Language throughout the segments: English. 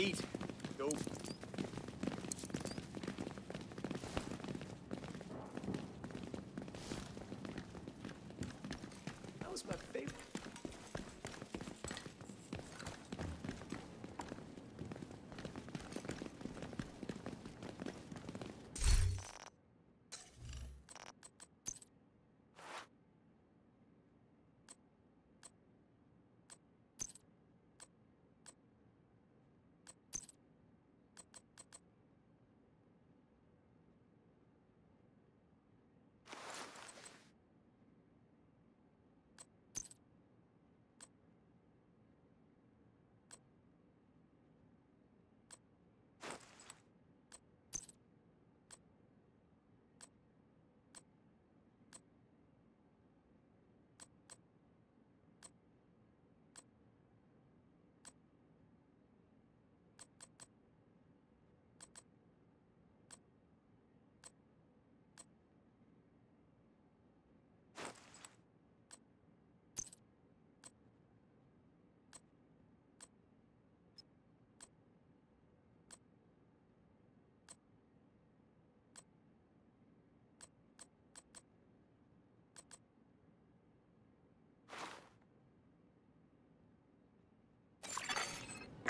Pete,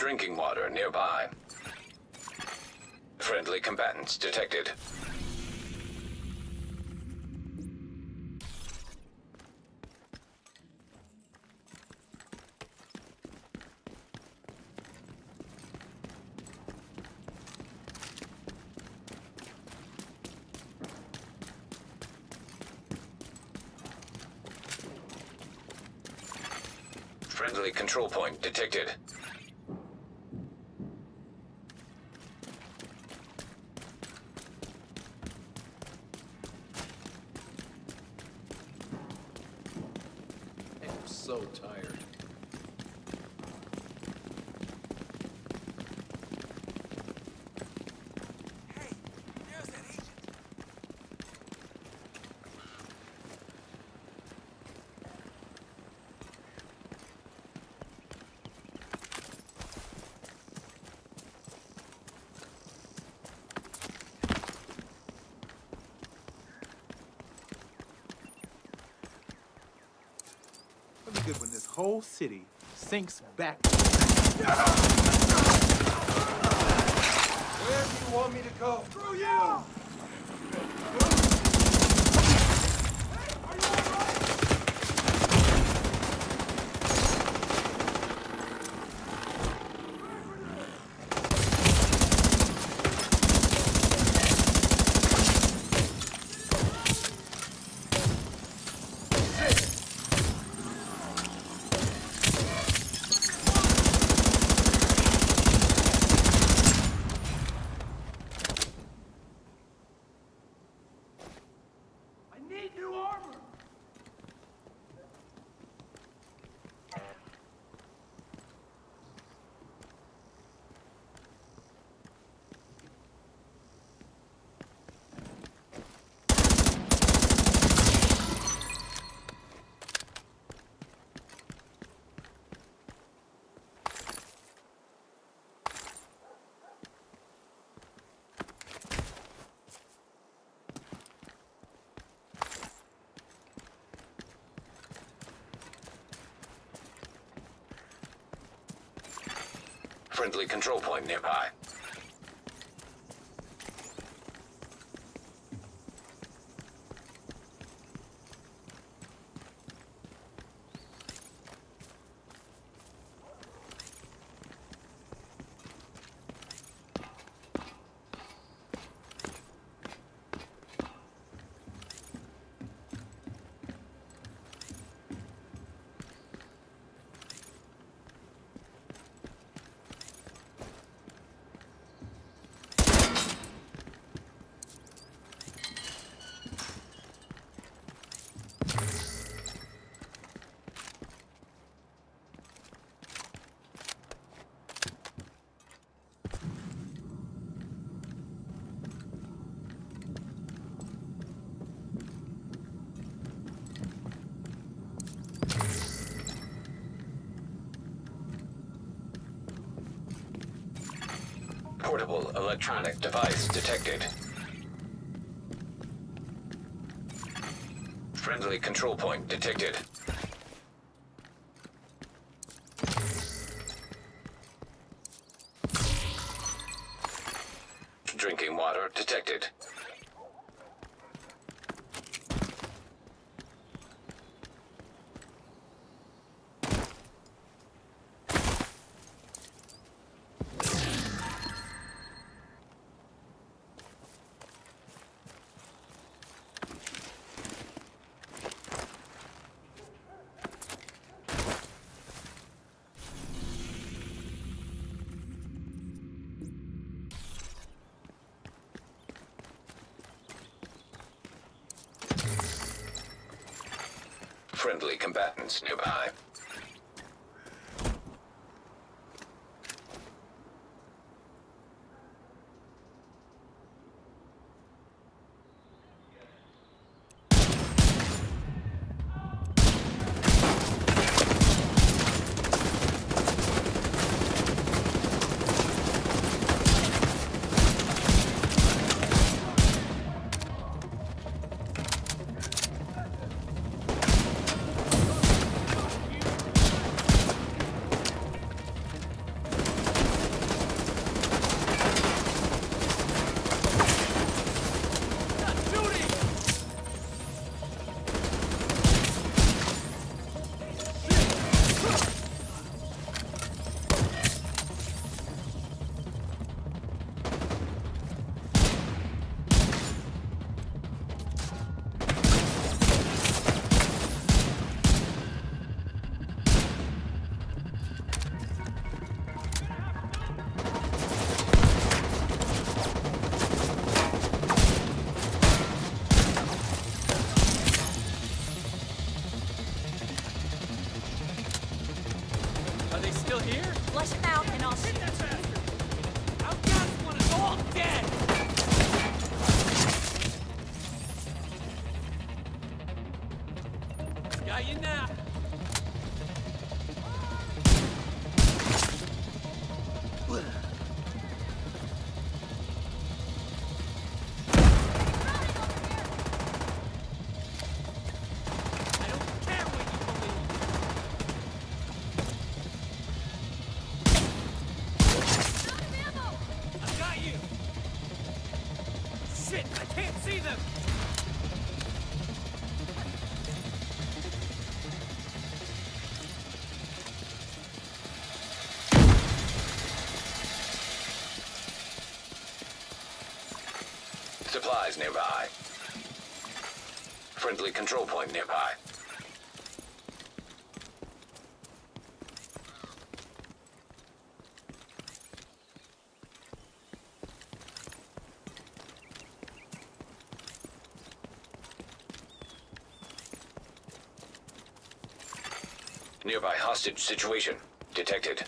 Drinking water nearby. Friendly combatants detected. Friendly control point detected. Whole city sinks back. Where do you want me to go? You! Friendly control point nearby. Portable electronic device detected. Friendly control point detected. Drinking water detected. Friendly combatants nearby. Supplies nearby. Friendly control point nearby. Nearby hostage situation detected.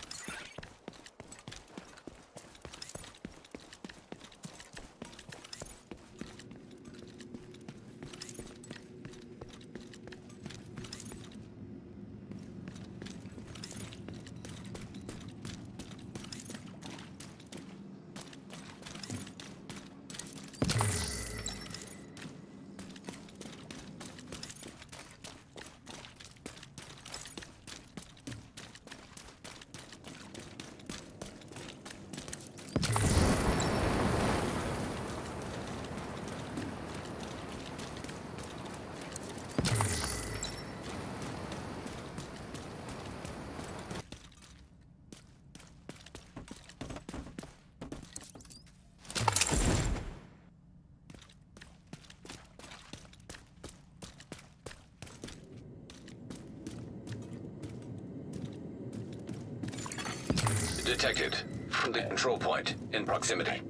Detected. from the control point in proximity.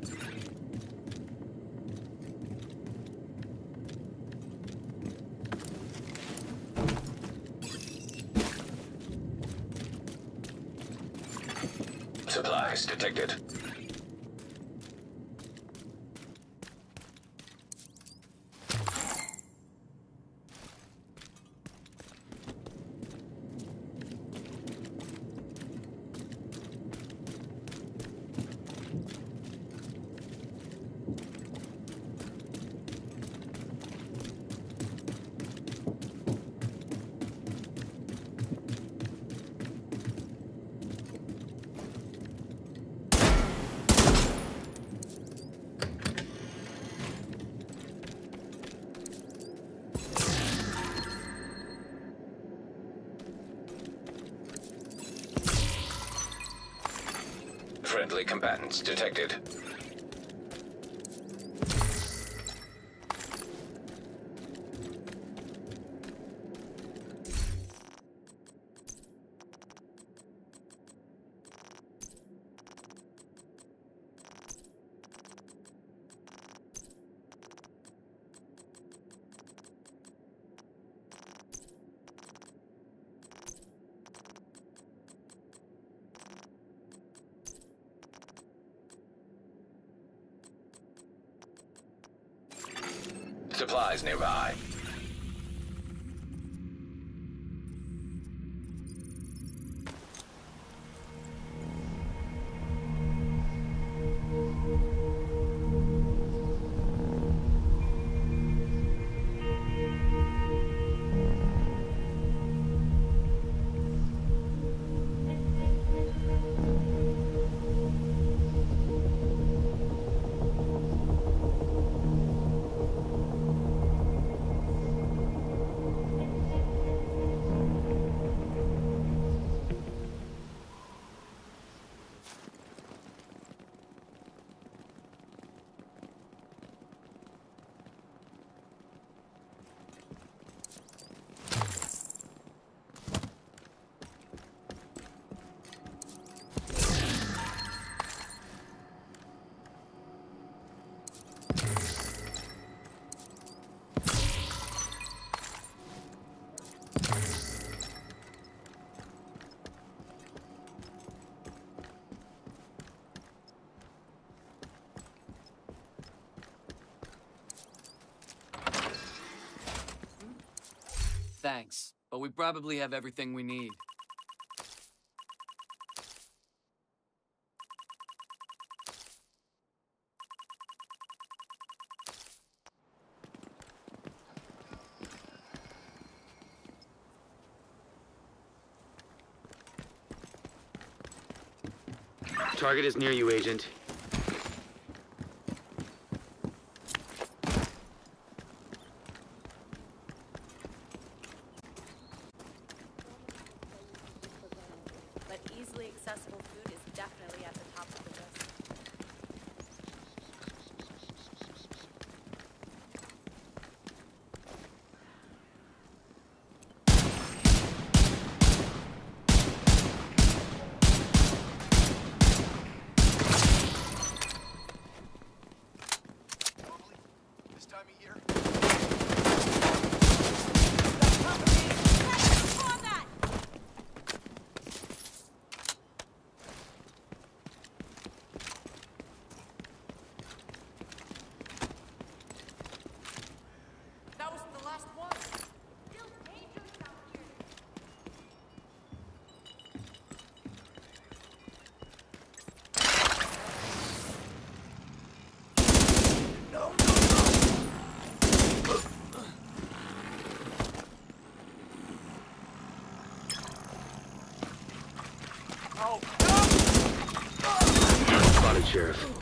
Supplies detected. Friendly combatants detected. but we probably have everything we need. Target is near you, Agent. Sheriff.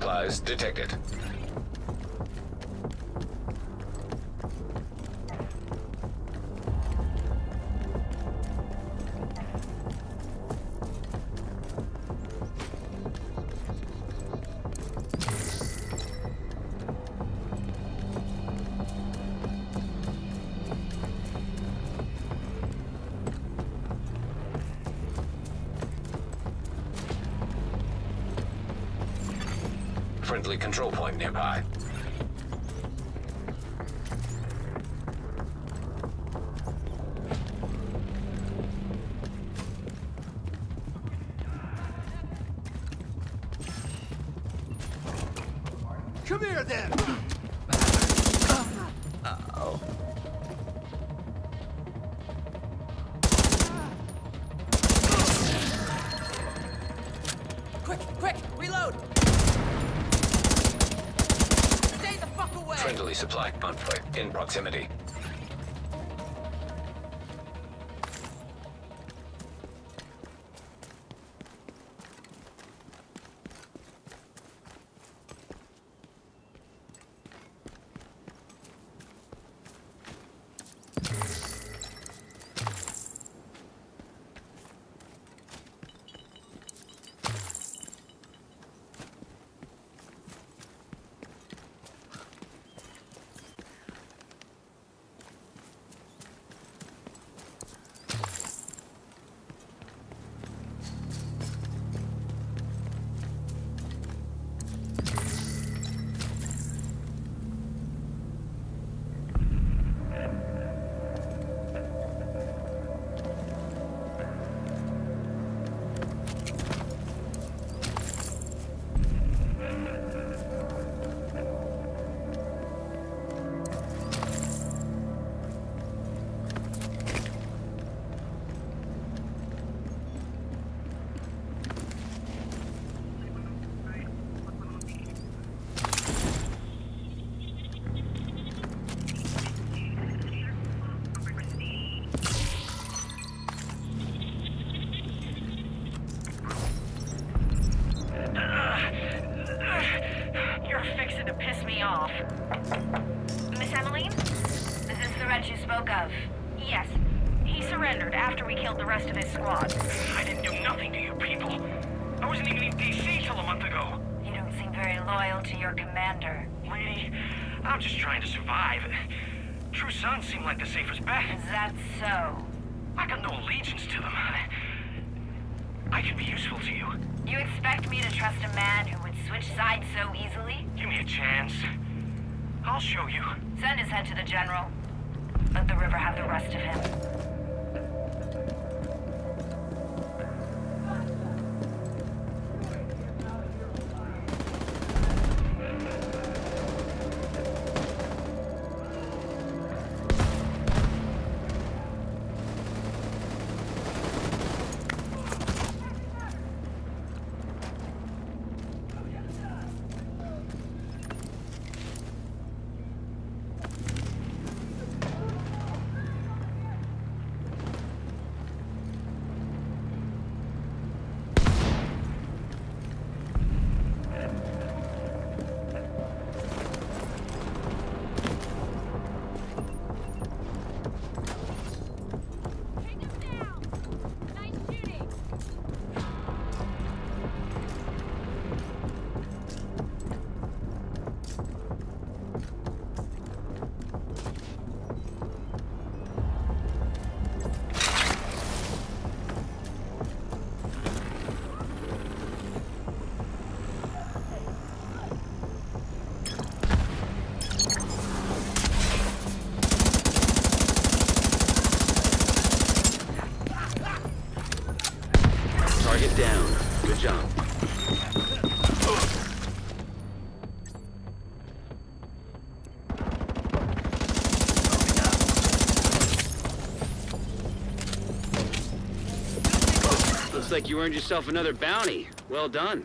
Allies detected. friendly control point nearby. proximity. else. I'll show you. Send his head to the general. Let the river have the rest of him. Looks like you earned yourself another bounty. Well done.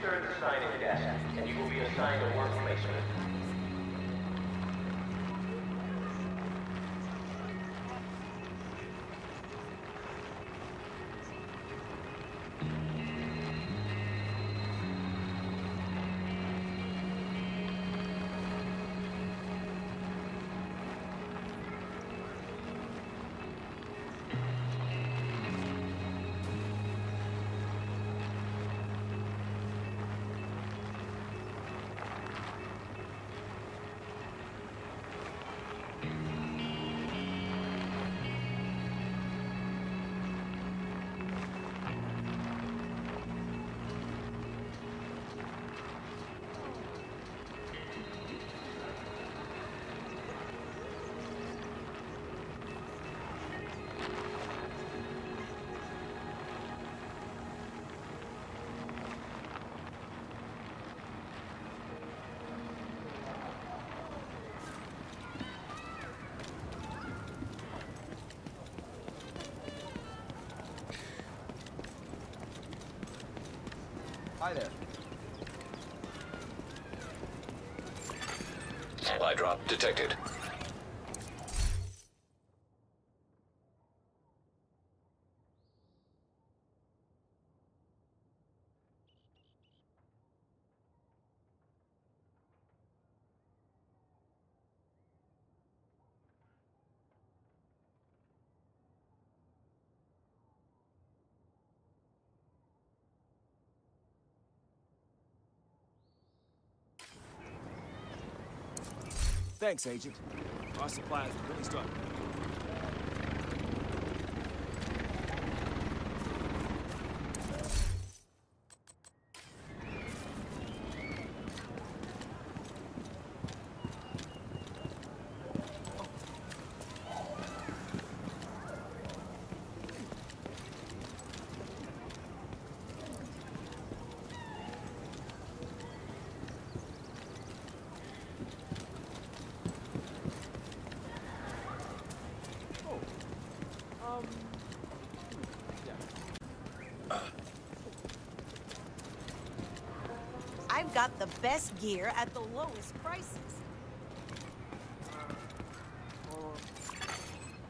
To the signage desk, and you will be assigned a work placement. Hi there. Supply drop detected. Thanks, Agent. Our supplies are really starting. Got the best gear at the lowest prices.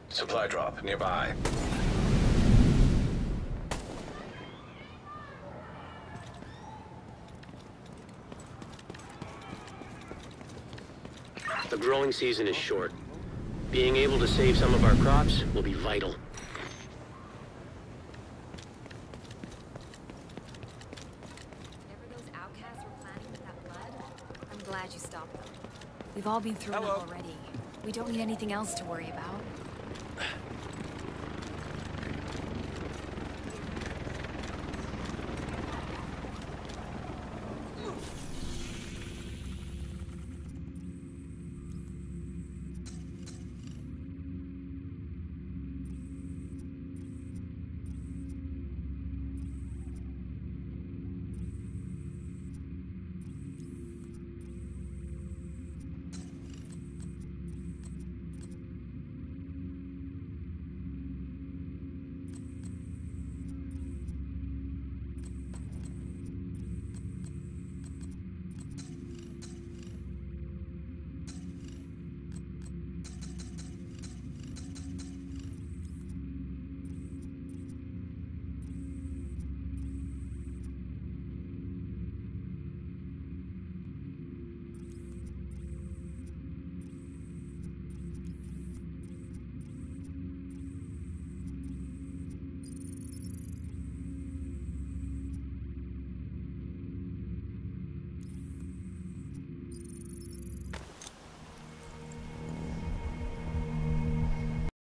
Supply drop nearby. The growing season is short. Being able to save some of our crops will be vital. We've all been through Hello. enough already. We don't need anything else to worry about.